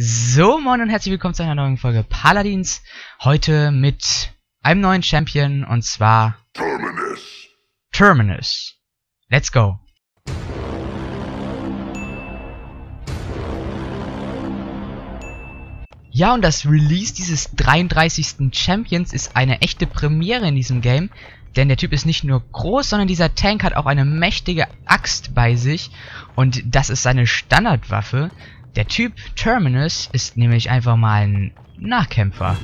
So, moin und herzlich willkommen zu einer neuen Folge Paladins. Heute mit einem neuen Champion und zwar Terminus. Terminus. Let's go. Ja, und das Release dieses 33. Champions ist eine echte Premiere in diesem Game, denn der Typ ist nicht nur groß, sondern dieser Tank hat auch eine mächtige Axt bei sich und das ist seine Standardwaffe. Der Typ Terminus ist nämlich einfach mal ein Nachkämpfer.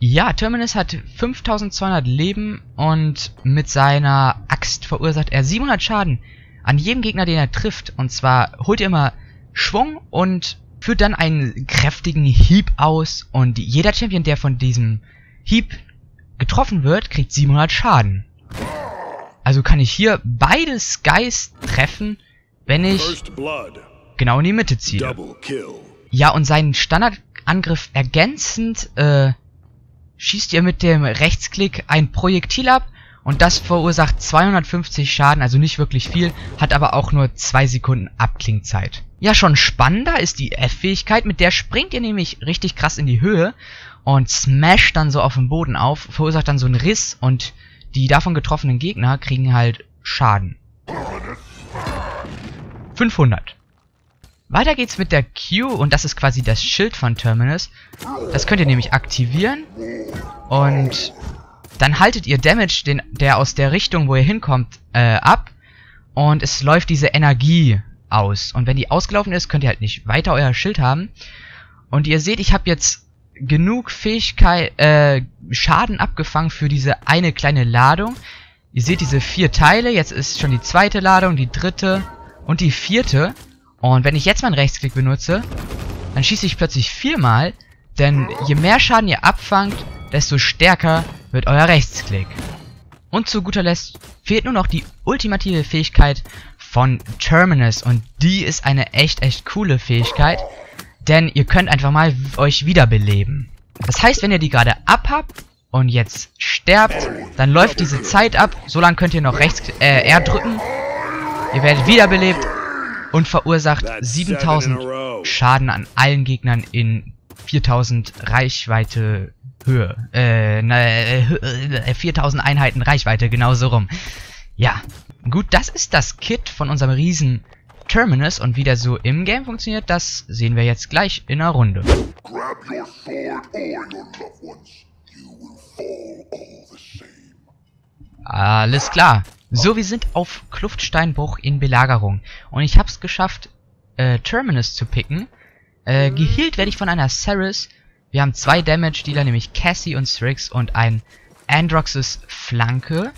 Ja, Terminus hat 5200 Leben und mit seiner Axt verursacht er 700 Schaden an jedem Gegner, den er trifft. Und zwar holt er immer Schwung und führt dann einen kräftigen Hieb aus. Und jeder Champion, der von diesem Hieb getroffen wird, kriegt 700 Schaden. Also kann ich hier beide Skies treffen, wenn ich. Genau in die Mitte ziehe. Double kill. Ja, und seinen Standardangriff ergänzend äh, schießt ihr mit dem Rechtsklick ein Projektil ab und das verursacht 250 Schaden, also nicht wirklich viel, hat aber auch nur 2 Sekunden Abklingzeit. Ja, schon spannender ist die F-Fähigkeit, mit der springt ihr nämlich richtig krass in die Höhe und smasht dann so auf dem Boden auf, verursacht dann so einen Riss und die davon getroffenen Gegner kriegen halt Schaden. 500. Weiter geht's mit der Q und das ist quasi das Schild von Terminus. Das könnt ihr nämlich aktivieren und dann haltet ihr Damage, den, der aus der Richtung, wo ihr hinkommt, äh, ab und es läuft diese Energie aus. Und wenn die ausgelaufen ist, könnt ihr halt nicht weiter euer Schild haben. Und ihr seht, ich habe jetzt genug Fähigkeit, äh, Schaden abgefangen für diese eine kleine Ladung. Ihr seht diese vier Teile, jetzt ist schon die zweite Ladung, die dritte und die vierte. Und wenn ich jetzt meinen Rechtsklick benutze, dann schieße ich plötzlich viermal, denn je mehr Schaden ihr abfangt, desto stärker wird euer Rechtsklick. Und zu guter Letzt fehlt nur noch die ultimative Fähigkeit von Terminus und die ist eine echt, echt coole Fähigkeit, denn ihr könnt einfach mal euch wiederbeleben. Das heißt, wenn ihr die gerade abhabt und jetzt sterbt, dann läuft diese Zeit ab, so lange könnt ihr noch rechts äh, R drücken, ihr werdet wiederbelebt und verursacht 7000 Schaden an allen Gegnern in 4000 Reichweite Höhe. Äh, äh, 4000 Einheiten Reichweite, genau so rum. Ja, gut, das ist das Kit von unserem riesen Terminus und wie der so im Game funktioniert, das sehen wir jetzt gleich in einer Runde. Grab your sword or your loved ones. You will fall all the same. Alles klar. So, wir sind auf Kluftsteinbruch in Belagerung. Und ich hab's geschafft, äh, Terminus zu picken. Äh, gehealt werde ich von einer Ceres. Wir haben zwei Damage-Dealer, nämlich Cassie und Strix und ein Androxes Flanke.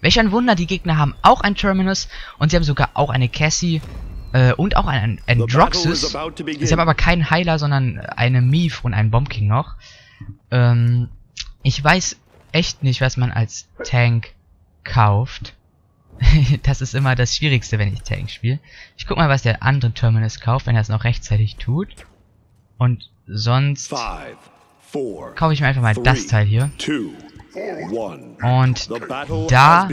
Welch ein Wunder, die Gegner haben auch ein Terminus und sie haben sogar auch eine Cassie äh, und auch einen Androxes. Sie haben aber keinen Heiler, sondern eine Mief und einen Bomb King noch. Ähm, ich weiß echt nicht, was man als Tank kauft. das ist immer das Schwierigste, wenn ich Tank spiele. Ich guck mal, was der andere Terminus kauft, wenn er es noch rechtzeitig tut. Und sonst Five, four, kaufe ich mir einfach mal three, das Teil hier. two, one. Und da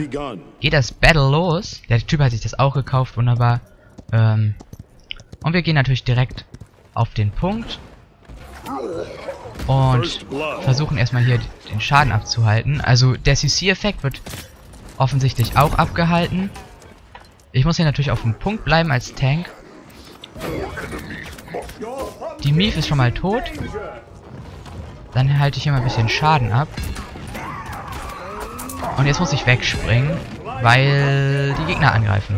geht das Battle los. Der Typ hat sich das auch gekauft, wunderbar. Ähm, und wir gehen natürlich direkt auf den Punkt. Und versuchen erstmal hier den Schaden abzuhalten. Also der CC-Effekt wird offensichtlich auch abgehalten. Ich muss hier natürlich auf dem Punkt bleiben als Tank. Die Mief ist schon mal tot. Dann halte ich hier mal ein bisschen Schaden ab. Und jetzt muss ich wegspringen, weil die Gegner angreifen.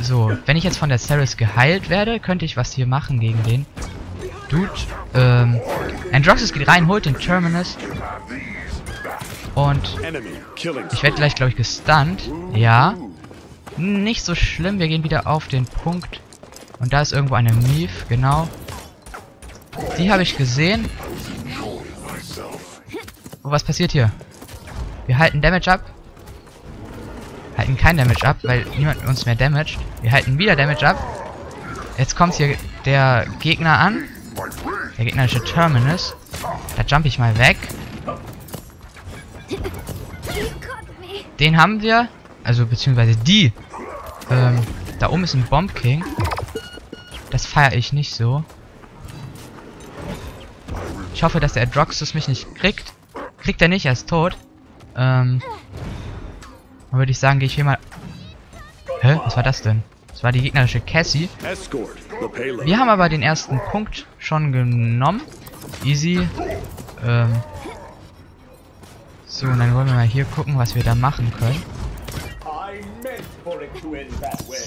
So, wenn ich jetzt von der Ceres geheilt werde, könnte ich was hier machen gegen den. Dude, ähm, Androxus geht rein, holt den Terminus. Und ich werde gleich, glaube ich, gestunt. Ja. Nicht so schlimm, wir gehen wieder auf den Punkt. Und da ist irgendwo eine Mief, genau. Die habe ich gesehen. Oh, was passiert hier? Wir halten Damage ab. Halten kein Damage ab, weil niemand uns mehr damaged. Wir halten wieder Damage ab. Jetzt kommt hier der Gegner an. Der gegnerische Terminus. Da jump ich mal weg. Den haben wir. Also beziehungsweise die. Ähm, da oben ist ein Bomb King. Das feiere ich nicht so. Ich hoffe, dass der Adroxus mich nicht kriegt. Kriegt er nicht, er ist tot. Ähm. Dann würde ich sagen, gehe ich hier mal... Hä? Was war das denn? Das war die gegnerische Cassie. Wir haben aber den ersten Punkt schon genommen. Easy. Ähm. So, und dann wollen wir mal hier gucken, was wir da machen können.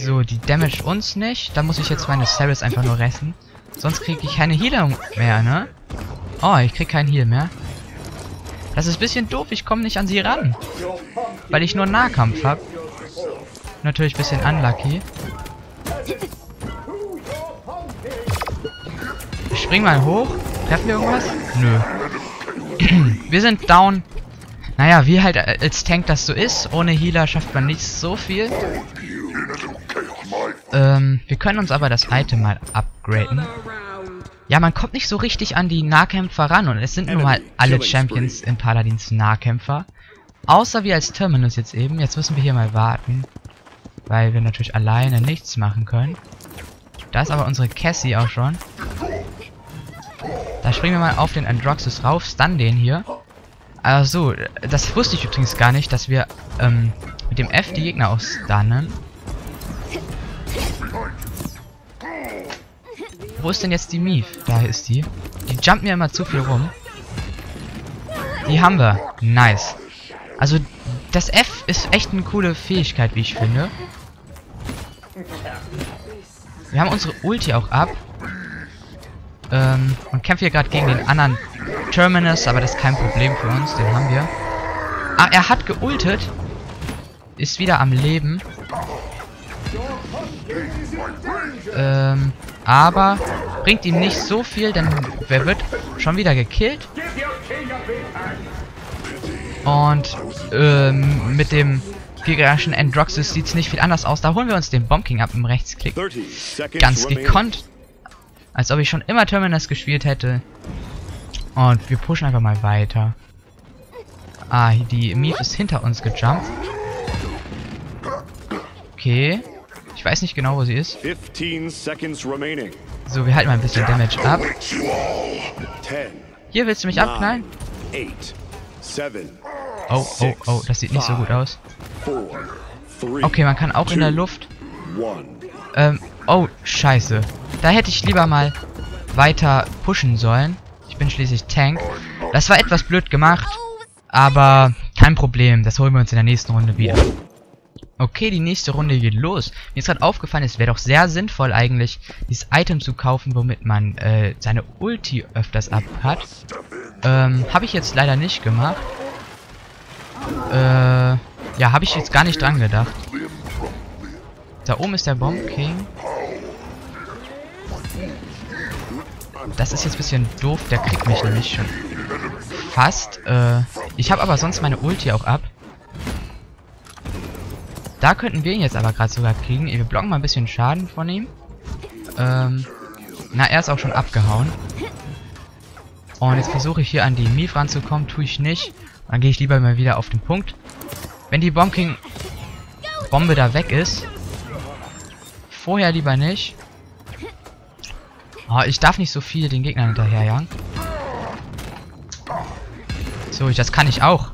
So, die damage uns nicht. Da muss ich jetzt meine Ceres einfach nur retten. Sonst kriege ich keine Healung mehr, ne? Oh, ich krieg keinen Heal mehr. Das ist ein bisschen doof, ich komme nicht an sie ran. Weil ich nur Nahkampf habe. Natürlich ein bisschen unlucky. Ich spring mal hoch. Treffen wir irgendwas? Nö. wir sind down. Naja, wie halt als Tank das so ist. Ohne Healer schafft man nicht so viel. Ähm, wir können uns aber das Item mal upgraden. Ja, man kommt nicht so richtig an die Nahkämpfer ran und es sind nun mal alle Champions in Paladins Nahkämpfer. Außer wir als Terminus jetzt eben. Jetzt müssen wir hier mal warten. Weil wir natürlich alleine nichts machen können. Da ist aber unsere Cassie auch schon. Da springen wir mal auf den Androxus rauf, stun den hier. Also, das wusste ich übrigens gar nicht, dass wir ähm, mit dem F die Gegner auch stunnen. Wo ist denn jetzt die Mief? Da ist die. Die jumpt mir immer zu viel rum. Die haben wir. Nice. Also, das F ist echt eine coole Fähigkeit, wie ich finde. Wir haben unsere Ulti auch ab. Ähm, und kämpfen hier gerade gegen den anderen Terminus, aber das ist kein Problem für uns, den haben wir. Ah, er hat geultet. Ist wieder am Leben. Ähm, aber bringt ihm nicht so viel, denn wer wird schon wieder gekillt. Und ähm, mit dem gegnerischen Androxus sieht es nicht viel anders aus. Da holen wir uns den Bomb King ab im Rechtsklick. 30 seconds Ganz gekonnt. Als ob ich schon immer Terminus gespielt hätte. Und wir pushen einfach mal weiter. Ah, die Mief ist hinter uns gejumpt. Okay. Ich weiß nicht genau, wo sie ist. 15 seconds remaining. So, wir halten mal ein bisschen Damage ab. 10, Hier willst du mich abknallen? 8, 7, Oh, oh, oh, das sieht nicht so gut aus. 4, 3, Okay, man kann auch in der Luft. 1. Ähm, oh, scheiße. Da hätte ich lieber mal weiter pushen sollen. Bin schließlich Tank. Das war etwas blöd gemacht. Aber kein Problem. Das holen wir uns in der nächsten Runde wieder. Okay, die nächste Runde geht los. Mir ist gerade aufgefallen, es wäre doch sehr sinnvoll eigentlich, dieses Item zu kaufen, womit man äh, seine Ulti öfters ab hat. Ähm, habe ich jetzt leider nicht gemacht. Äh, ja, habe ich jetzt gar nicht dran gedacht. Da oben ist der Bomb King. Das ist jetzt ein bisschen doof, der kriegt mich nämlich schon fast. Äh, ich habe aber sonst meine Ulti auch ab. Da könnten wir ihn jetzt aber gerade sogar kriegen. Wir blocken mal ein bisschen Schaden von ihm. Ähm, na, er ist auch schon abgehauen. Und jetzt versuche ich hier an die Mief ranzukommen. Tue ich nicht. Dann gehe ich lieber mal wieder auf den Punkt. Wenn die Bomb King Bombe da weg ist. Vorher lieber nicht. Oh, ich darf nicht so viel den Gegnern hinterherjagen. So, das kann ich auch.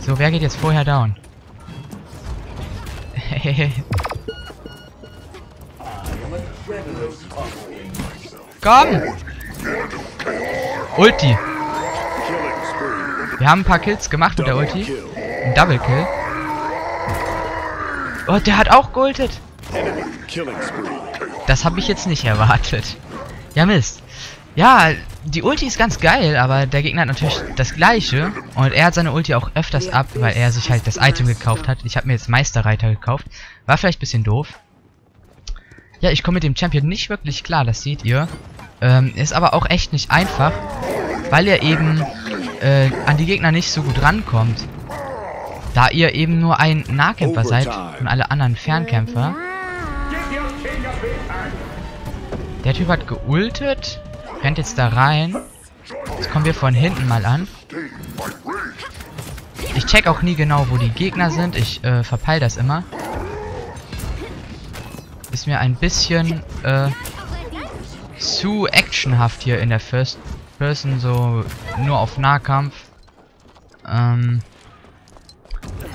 So, wer geht jetzt vorher down? Komm! Ulti. Wir haben ein paar Kills gemacht mit der Ulti. Ein Double Kill. Oh, der hat auch geultet. Das habe ich jetzt nicht erwartet. Ja, Mist. Ja, die Ulti ist ganz geil, aber der Gegner hat natürlich das gleiche. Und er hat seine Ulti auch öfters ab, weil er sich halt das Item gekauft hat. Ich habe mir jetzt Meisterreiter gekauft. War vielleicht ein bisschen doof. Ja, ich komme mit dem Champion nicht wirklich klar, das seht ihr. Ähm, ist aber auch echt nicht einfach, weil er eben äh, an die Gegner nicht so gut rankommt. Da ihr eben nur ein Nahkämpfer seid und alle anderen Fernkämpfer. Der Typ hat geultet, rennt jetzt da rein. Jetzt kommen wir von hinten mal an. Ich check auch nie genau, wo die Gegner sind. Ich äh, verpeil das immer. Ist mir ein bisschen äh, zu actionhaft hier in der First Person, so nur auf Nahkampf. Ähm,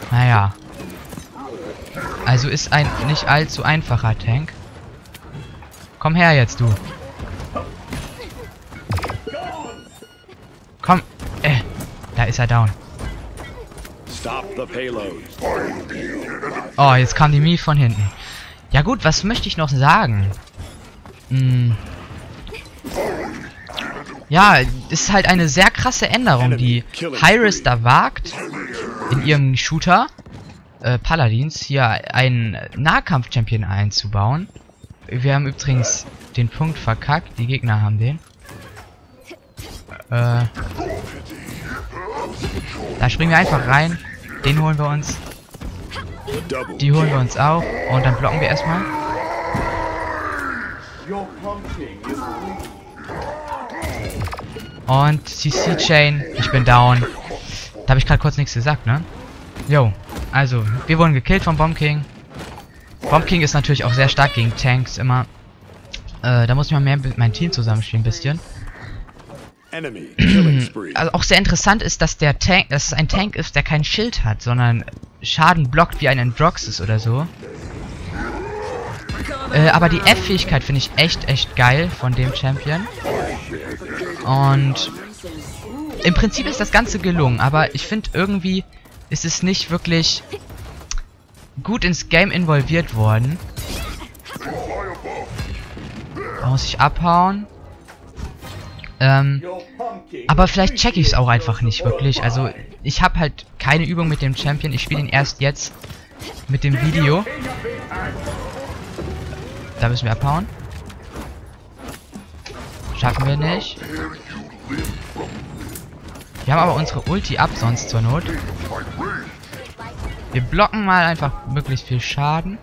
naja. Also ist ein nicht allzu einfacher Tank. Komm her jetzt, du. Komm. Äh, da ist er down. Oh, jetzt kam die Mii von hinten. Ja gut, was möchte ich noch sagen? Hm. Ja, ist halt eine sehr krasse Änderung, die Hyris da wagt, in ihrem Shooter, äh, Paladins, hier einen Nahkampf-Champion einzubauen. Wir haben übrigens den Punkt verkackt, die Gegner haben den. Äh, da springen wir einfach rein, den holen wir uns, die holen wir uns auch und dann blocken wir erstmal. Und CC Chain, ich bin down. Da habe ich gerade kurz nichts gesagt, ne? Jo, also, wir wurden gekillt vom Bomb King. Bomb King ist natürlich auch sehr stark gegen Tanks immer. Äh, da muss ich mal mehr mit meinem Team zusammenspielen, ein bisschen. Also auch sehr interessant ist, dass der Tank, dass es ein Tank ist, der kein Schild hat, sondern Schaden blockt wie ein Androxys oder so. Äh, aber die F-Fähigkeit finde ich echt, echt geil von dem Champion. Und im Prinzip ist das Ganze gelungen, aber ich finde irgendwie ist es nicht wirklich gut ins Game involviert worden. Da muss ich abhauen. Ähm, aber vielleicht check ich es auch einfach nicht wirklich. Also ich habe halt keine Übung mit dem Champion. Ich spiele ihn erst jetzt mit dem Video. Da müssen wir abhauen. Schaffen wir nicht. Wir haben aber unsere Ulti ab, sonst zur Not. Wir blocken mal einfach möglichst viel Schaden.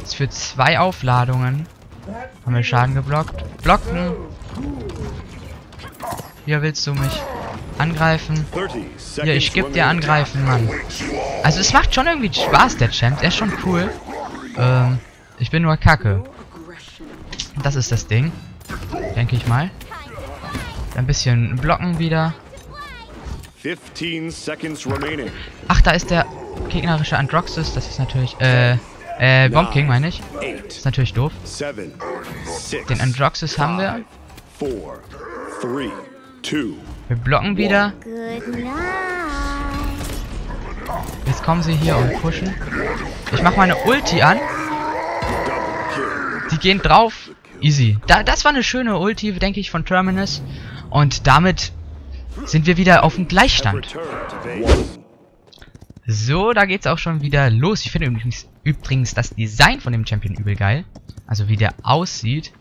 Jetzt für zwei Aufladungen haben wir Schaden geblockt. Blocken. Hier willst du mich angreifen. 30 seconds Ja, ich geb dir angreifen, Mann. Also es macht schon irgendwie Spaß, der Champ. Der ist schon cool. Ähm, ich bin nur kacke. Das ist das Ding. Denke ich mal. Ein bisschen blocken wieder. 15 seconds remaining. Ach, da ist der gegnerische Androxys. Das ist natürlich, äh, äh, Bomb King meine ich. Eight, Ist natürlich doof. Den Androxys haben wir. Wir blocken wieder. Good night. Jetzt kommen sie hier und pushen. Ich mache meine Ulti an. Die gehen drauf. Easy. Da, das war eine schöne Ulti, denke ich, von Terminus. Und damit sind wir wieder auf dem Gleichstand. So, da geht's auch schon wieder los. Ich finde übrigens, übrigens das Design von dem Champion übel geil. Also wie der aussieht.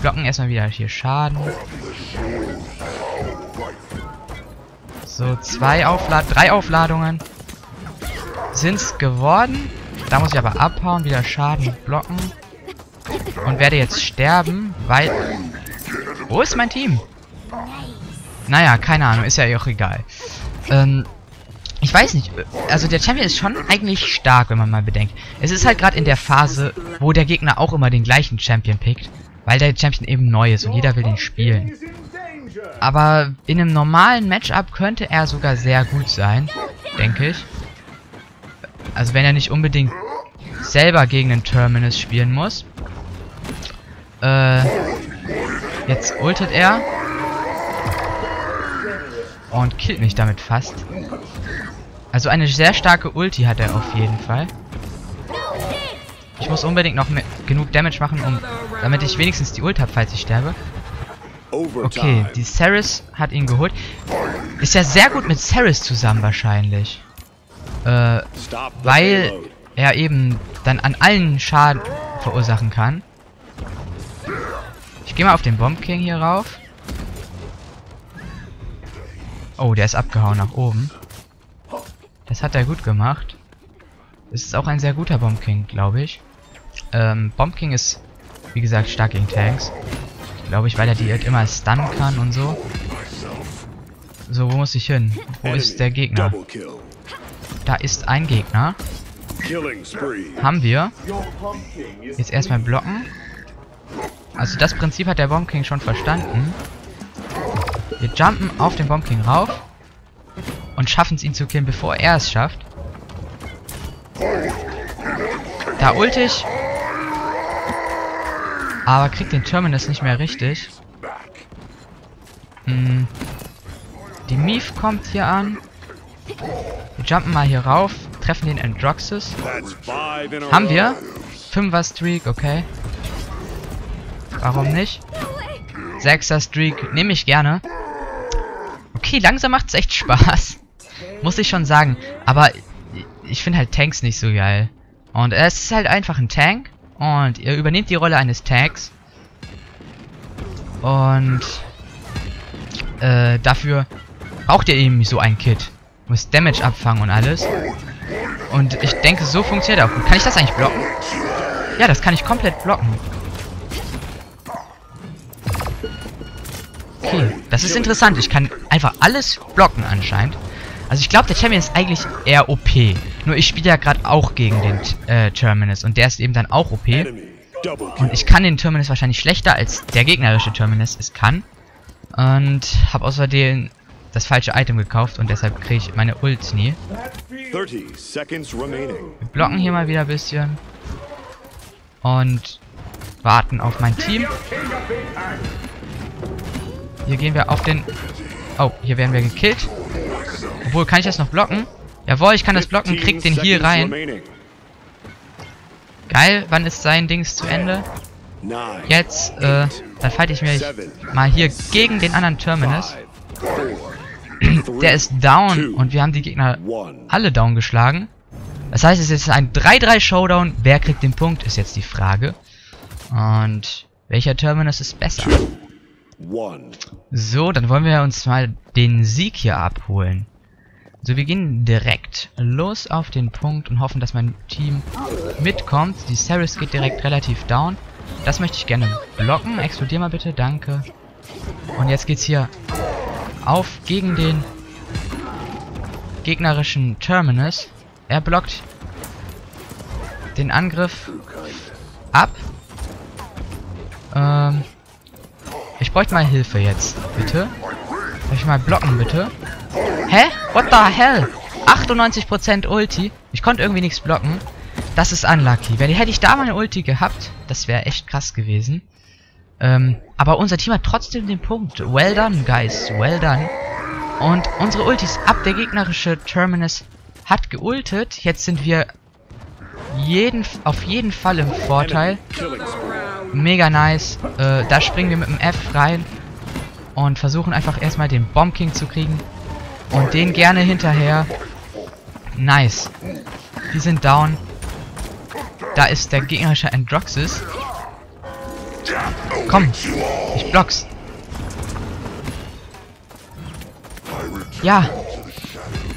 Blocken erstmal wieder hier Schaden. So, zwei Auflad drei Aufladungen sind's geworden. Da muss ich aber abhauen, wieder Schaden blocken. Und werde jetzt sterben, weil... Wo ist mein Team? Naja, keine Ahnung, ist ja auch egal. Ähm, ich weiß nicht, also der Champion ist schon eigentlich stark, wenn man mal bedenkt. Es ist halt gerade in der Phase, wo der Gegner auch immer den gleichen Champion pickt, weil der Champion eben neu ist und jeder will den spielen. Aber in einem normalen Matchup könnte er sogar sehr gut sein, denke ich. Also wenn er nicht unbedingt selber gegen den Terminus spielen muss. Äh, jetzt ultet er. Und killt mich damit fast. Also eine sehr starke Ulti hat er auf jeden Fall. Ich muss unbedingt noch genug Damage machen, um, damit ich wenigstens die Ult habe, falls ich sterbe. Okay, die Ceres hat ihn geholt. Ist ja sehr gut mit Ceres zusammen wahrscheinlich. Äh, weil er eben dann an allen Schaden verursachen kann. Ich gehe mal auf den Bomb King hier rauf. Oh, der ist abgehauen nach oben. Das hat er gut gemacht. Das ist auch ein sehr guter Bomb King, glaube ich. Ähm, Bomb King ist, wie gesagt, stark gegen Tanks. Glaube ich, weil er die halt immer stunnen kann und so. So, wo muss ich hin? Wo ist der Gegner? Da ist ein Gegner. Haben wir. Jetzt erstmal blocken. Also das Prinzip hat der Bomb King schon verstanden. Wir jumpen auf den Bomb King rauf und schaffen es ihn zu killen, bevor er es schafft. Da ult ich. Aber kriegt den Terminus nicht mehr richtig. Hm. Die Mief kommt hier an. Wir jumpen mal hier rauf, treffen den Androxus. Haben wir? 5er Streak, okay. Warum nicht? 6er Streak, nehme ich gerne. Okay, langsam macht's echt Spaß. Muss ich schon sagen. Aber ich finde halt Tanks nicht so geil. Und es ist halt einfach ein Tank. Und ihr übernehmt die Rolle eines Tanks. Und äh, dafür braucht ihr eben so ein Kit. Muss Damage abfangen und alles. Und ich denke, so funktioniert er auch gut. Kann ich das eigentlich blocken? Ja, das kann ich komplett blocken. Okay, das ist interessant. Ich kann einfach alles blocken anscheinend. Also ich glaube, der Champion ist eigentlich eher OP. Nur ich spiele ja gerade auch gegen den äh, Terminus. Und der ist eben dann auch OP. Und ich kann den Terminus wahrscheinlich schlechter, als der gegnerische Terminus es kann. Und habe außerdem das falsche Item gekauft und deshalb kriege ich meine Ult nie. 30 seconds remaining. Wir blocken hier mal wieder ein bisschen. Und warten auf mein Team. Hier gehen wir auf den... Oh, hier werden wir gekillt. Obwohl, kann ich das noch blocken? Jawohl, ich kann das blocken. 15 Krieg den hier rein. Geil, wann ist sein Dings zu Ende? Jetzt, äh, dann fight ich mich mal hier gegen den anderen Terminus. Der ist down und wir haben die Gegner alle down geschlagen. Das heißt, es ist ein 3-3 Showdown. Wer kriegt den Punkt, ist jetzt die Frage. Und welcher Terminus ist besser? So, dann wollen wir uns mal den Sieg hier abholen. So, wir gehen direkt los auf den Punkt und hoffen, dass mein Team mitkommt. Die Ceres geht direkt relativ down. Das möchte ich gerne blocken. Explodier mal bitte, danke. Und jetzt geht's hier auf gegen den gegnerischen Terminus. Er blockt den Angriff ab. Ähm, ich bräuchte mal Hilfe jetzt, bitte. Darf ich mal blocken, bitte? Hä? What the hell? 98% Ulti. Ich konnte irgendwie nichts blocken. Das ist unlucky. Wenn hätte ich da meine Ulti gehabt, das wäre echt krass gewesen. Ähm, aber unser Team hat trotzdem den Punkt. Well done, guys. Well done. Und unsere Ultis ab. Der gegnerische Terminus hat geultet. Jetzt sind wir jeden, auf jeden Fall im Vorteil. Mega nice. Äh, da springen wir mit dem F rein und versuchen einfach erstmal den Bomb King zu kriegen. Und den gerne hinterher. Nice. Die sind down. Da ist der gegnerische Androxys. Komm, ich block's. Ja.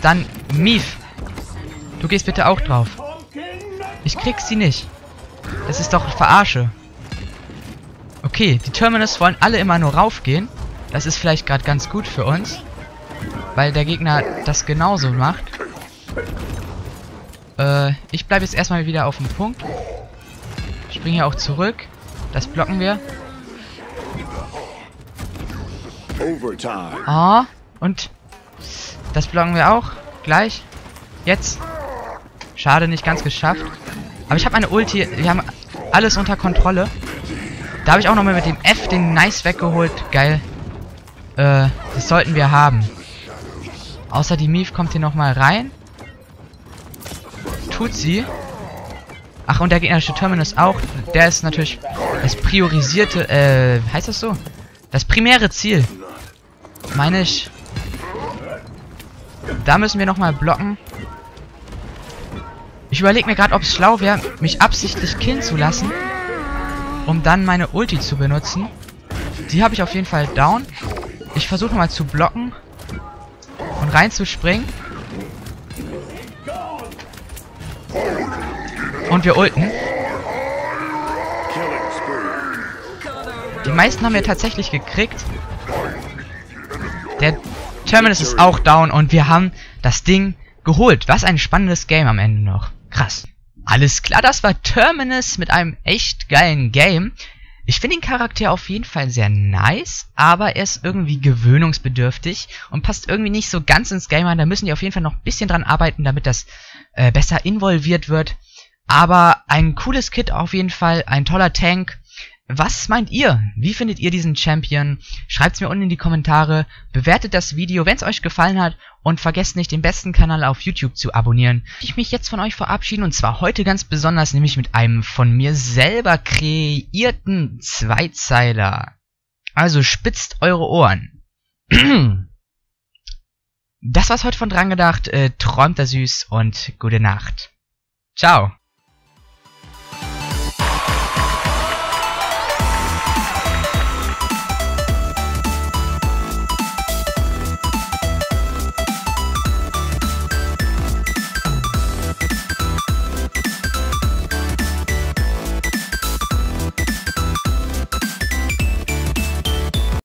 Dann Mief. Du gehst bitte auch drauf. Ich krieg sie nicht. Das ist doch Verarsche. Okay, die Terminus wollen alle immer nur raufgehen. Das ist vielleicht gerade ganz gut für uns. Weil der Gegner das genauso macht. Äh, ich bleibe jetzt erstmal wieder auf dem Punkt. Springe hier auch zurück. Das blocken wir. Ah, und das blocken wir auch. Gleich. Jetzt. Schade, nicht ganz geschafft. Aber ich habe meine Ulti. Wir haben alles unter Kontrolle. Da habe ich auch nochmal mit dem F den Nice weggeholt. Geil. Äh, das sollten wir haben. Außer die Mief kommt hier nochmal rein. Tut sie. Ach, und der gegnerische Terminus auch. Der ist natürlich das priorisierte, äh, heißt das so? Das primäre Ziel. Meine ich. Da müssen wir nochmal blocken. Ich überlege mir gerade, ob es schlau wäre, mich absichtlich killen zu lassen. Um dann meine Ulti zu benutzen. Die habe ich auf jeden Fall down. Ich versuche mal zu blocken. Und reinzuspringen. Und wir ulten. Die meisten haben wir tatsächlich gekriegt. Der Terminus ist auch down und wir haben das Ding geholt. Was ein spannendes Game am Ende noch. Krass. Alles klar, das war Terminus mit einem echt geilen Game. Ich finde den Charakter auf jeden Fall sehr nice, aber er ist irgendwie gewöhnungsbedürftig und passt irgendwie nicht so ganz ins Game rein. Da müssen die auf jeden Fall noch ein bisschen dran arbeiten, damit das äh, besser involviert wird. Aber ein cooles Kit auf jeden Fall, ein toller Tank was meint ihr? Wie findet ihr diesen Champion? Schreibt's mir unten in die Kommentare, bewertet das Video, wenn es euch gefallen hat und vergesst nicht, den besten Kanal auf YouTube zu abonnieren. Ich mich jetzt von euch verabschieden und zwar heute ganz besonders, nämlich mit einem von mir selber kreierten Zweizeiler. Also spitzt eure Ohren. Das war's heute von dran gedacht. Äh, träumt er süß und gute Nacht. Ciao.